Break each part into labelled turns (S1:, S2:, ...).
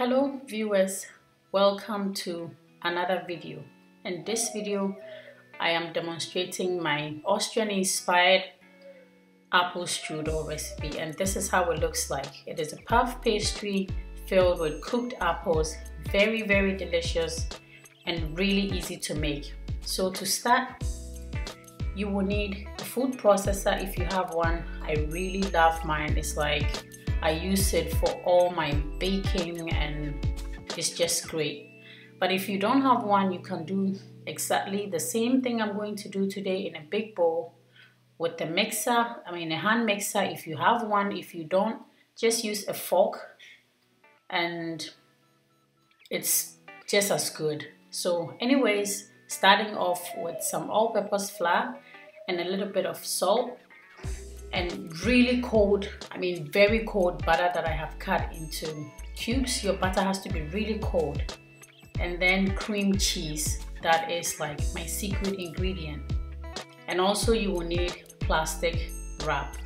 S1: Hello viewers, welcome to another video. In this video, I am demonstrating my Austrian inspired apple strudel recipe and this is how it looks like. It is a puff pastry filled with cooked apples, very very delicious and really easy to make. So to start, you will need a food processor if you have one. I really love mine. It's like I use it for all my baking and it's just great. But if you don't have one, you can do exactly the same thing I'm going to do today in a big bowl with the mixer, I mean a hand mixer if you have one. If you don't, just use a fork and it's just as good. So anyways, starting off with some all-purpose flour and a little bit of salt and really cold, I mean very cold butter that I have cut into cubes. Your butter has to be really cold. And then cream cheese, that is like my secret ingredient. And also you will need plastic wrap.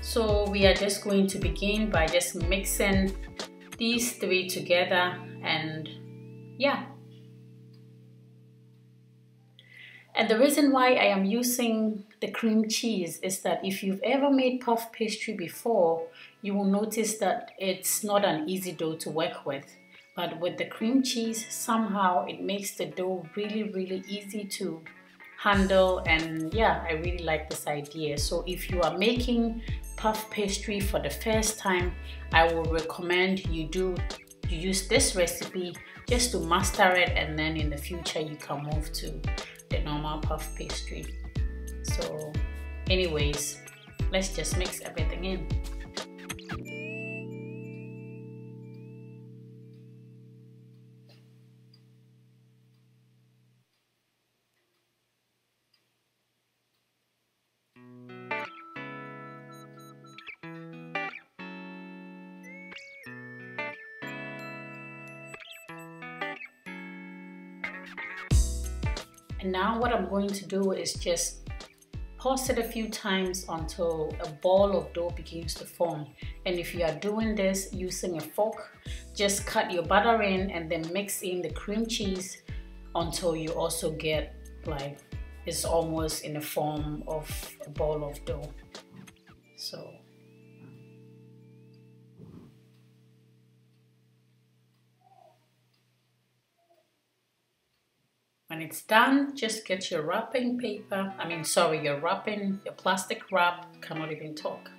S1: So we are just going to begin by just mixing these three together and yeah, And the reason why I am using the cream cheese is that if you've ever made puff pastry before, you will notice that it's not an easy dough to work with. But with the cream cheese, somehow it makes the dough really, really easy to handle. And yeah, I really like this idea. So if you are making puff pastry for the first time, I will recommend you do you use this recipe just to master it and then in the future you can move to the normal puff pastry. So anyways, let's just mix everything in. And now what I'm going to do is just pulse it a few times until a ball of dough begins to form. And if you are doing this using a fork, just cut your butter in and then mix in the cream cheese until you also get like it's almost in the form of a ball of dough. So When it's done, just get your wrapping paper, I mean, sorry, your wrapping, your plastic wrap, cannot even talk,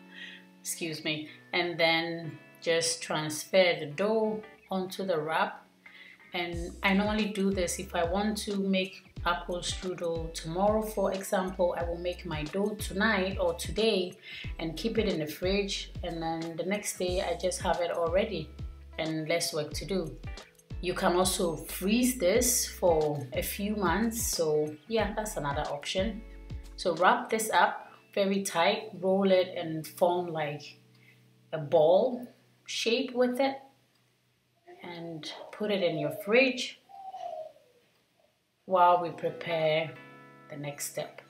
S1: excuse me, and then just transfer the dough onto the wrap. And I normally do this if I want to make apple strudel tomorrow, for example, I will make my dough tonight or today and keep it in the fridge. And then the next day I just have it already and less work to do. You can also freeze this for a few months. So yeah, that's another option. So wrap this up very tight, roll it and form like a ball shape with it and put it in your fridge while we prepare the next step.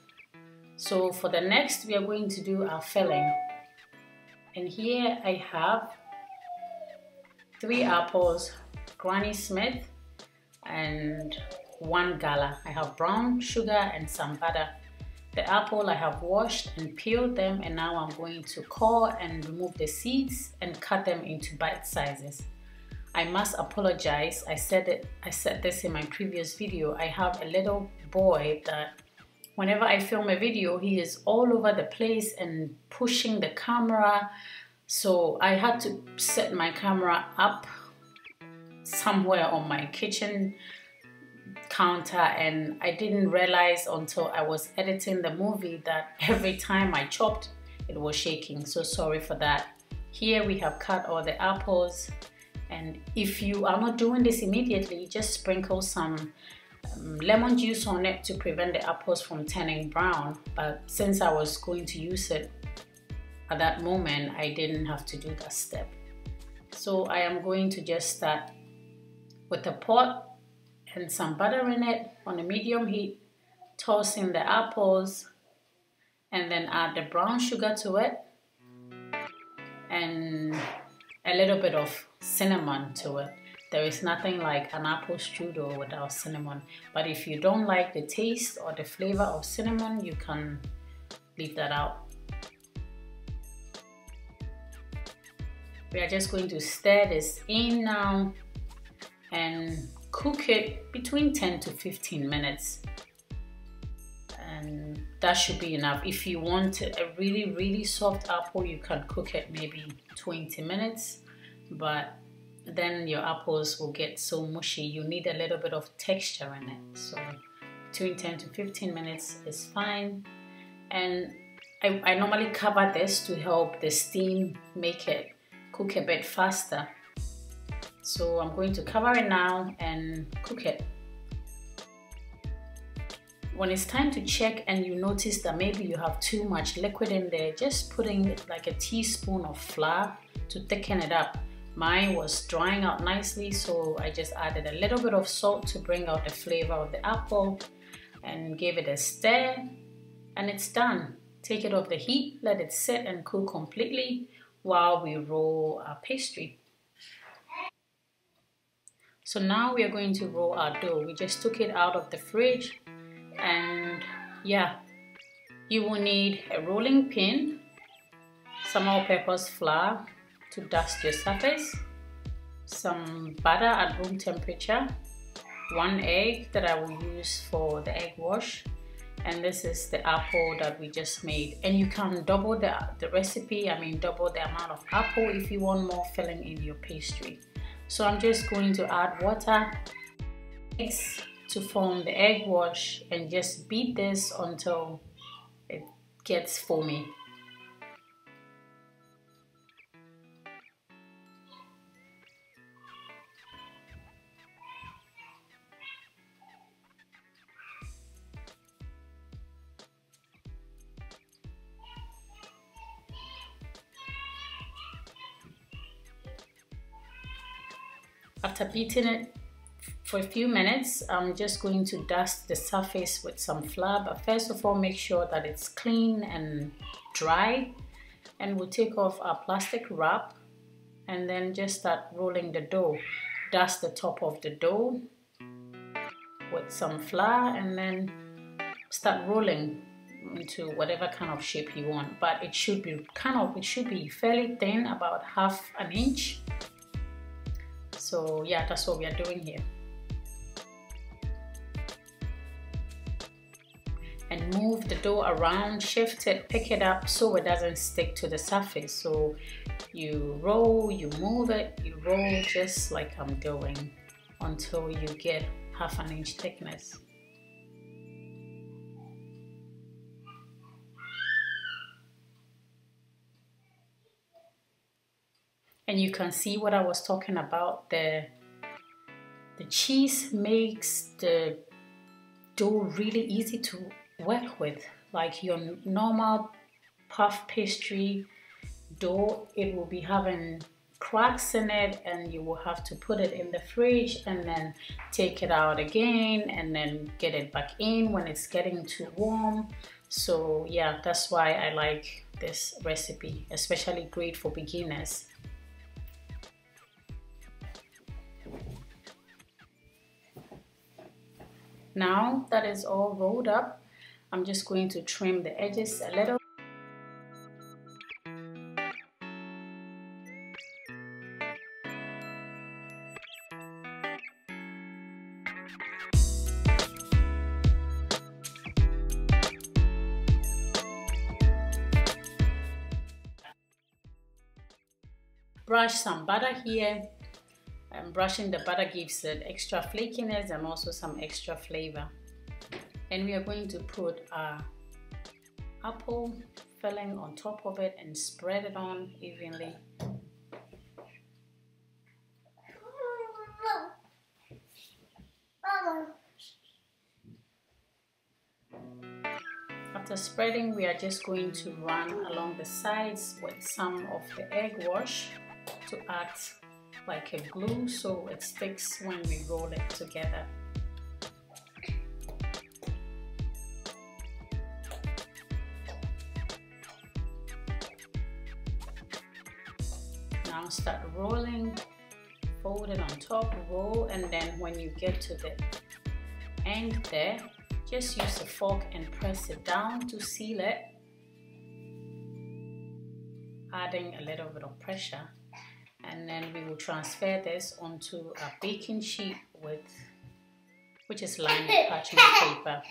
S1: So for the next, we are going to do our filling. And here I have three apples Granny Smith and one gala. I have brown sugar and some butter. The apple I have washed and peeled them and now I'm going to core and remove the seeds and cut them into bite sizes. I must apologize. I said it I said this in my previous video. I have a little boy that whenever I film a video, he is all over the place and pushing the camera. So I had to set my camera up somewhere on my kitchen counter and I didn't realize until I was editing the movie that every time I chopped it was shaking. So sorry for that. Here we have cut all the apples and if you are not doing this immediately just sprinkle some um, lemon juice on it to prevent the apples from turning brown. But since I was going to use it at that moment I didn't have to do that step. So I am going to just start with a pot and some butter in it on a medium heat, toss in the apples and then add the brown sugar to it and a little bit of cinnamon to it. There is nothing like an apple strudel without cinnamon. But if you don't like the taste or the flavor of cinnamon, you can leave that out. We are just going to stir this in now and cook it between 10 to 15 minutes. And that should be enough. If you want a really really soft apple you can cook it maybe 20 minutes but then your apples will get so mushy you need a little bit of texture in it. So between 10 to 15 minutes is fine. And I, I normally cover this to help the steam make it cook a bit faster so I'm going to cover it now and cook it. When it's time to check and you notice that maybe you have too much liquid in there, just putting like a teaspoon of flour to thicken it up. Mine was drying out nicely, so I just added a little bit of salt to bring out the flavor of the apple and gave it a stir and it's done. Take it off the heat, let it sit and cool completely while we roll our pastry. So now we are going to roll our dough. We just took it out of the fridge and yeah, you will need a rolling pin, some all-purpose flour to dust your surface, some butter at room temperature, one egg that I will use for the egg wash, and this is the apple that we just made. And you can double the, the recipe, I mean double the amount of apple if you want more filling in your pastry. So I'm just going to add water eggs to form the egg wash and just beat this until it gets foamy. After beating it for a few minutes, I'm just going to dust the surface with some flour. But first of all, make sure that it's clean and dry. And we'll take off our plastic wrap and then just start rolling the dough. Dust the top of the dough with some flour and then start rolling into whatever kind of shape you want but it should be kind of it should be fairly thin about half an inch so yeah that's what we are doing here. And move the dough around shift it pick it up so it doesn't stick to the surface. So you roll you move it you roll just like I'm doing until you get half an inch thickness and you can see what I was talking about the the cheese makes the dough really easy to work with. Like your normal puff pastry dough it will be having cracks in it and you will have to put it in the fridge and then take it out again and then get it back in when it's getting too warm. So yeah that's why I like this recipe especially great for beginners Now that is all rolled up, I'm just going to trim the edges a little. Brush some butter here and brushing the butter gives it extra flakiness and also some extra flavor. And we are going to put our apple filling on top of it and spread it on evenly. After spreading, we are just going to run along the sides with some of the egg wash to act like a glue so it sticks when we roll it together. Now start rolling fold it on top, roll, and then when you get to the end there, just use a fork and press it down to seal it, adding a little bit of pressure. And then we will transfer this onto a baking sheet with, which is lined with parchment paper.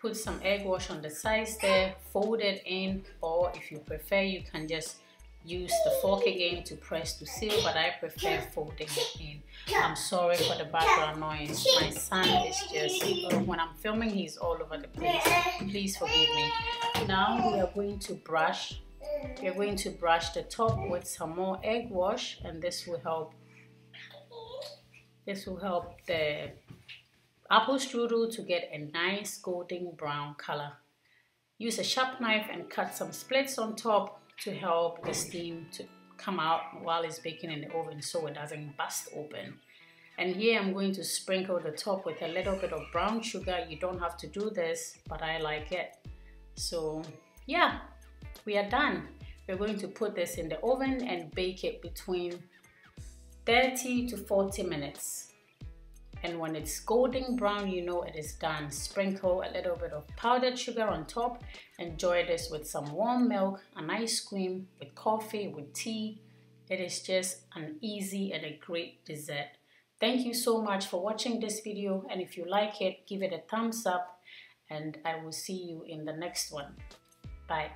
S1: Put some egg wash on the sides there, fold it in, or if you prefer, you can just use the fork again to press to seal, but I prefer folding it in. I'm sorry for the background noise. My son is just, when I'm filming, he's all over the place. Please forgive me. Now we are going to brush. Are going to brush the top with some more egg wash, and this will help. This will help the apple strudel to get a nice golden brown color. Use a sharp knife and cut some splits on top to help the steam to come out while it's baking in the oven so it doesn't bust open. And here I'm going to sprinkle the top with a little bit of brown sugar. You don't have to do this, but I like it. So yeah, we are done. We're going to put this in the oven and bake it between 30 to 40 minutes. And when it's golden brown you know it is done. Sprinkle a little bit of powdered sugar on top. Enjoy this with some warm milk an ice cream with coffee with tea. It is just an easy and a great dessert. Thank you so much for watching this video. And if you like it give it a thumbs up. And I will see you in the next one. Bye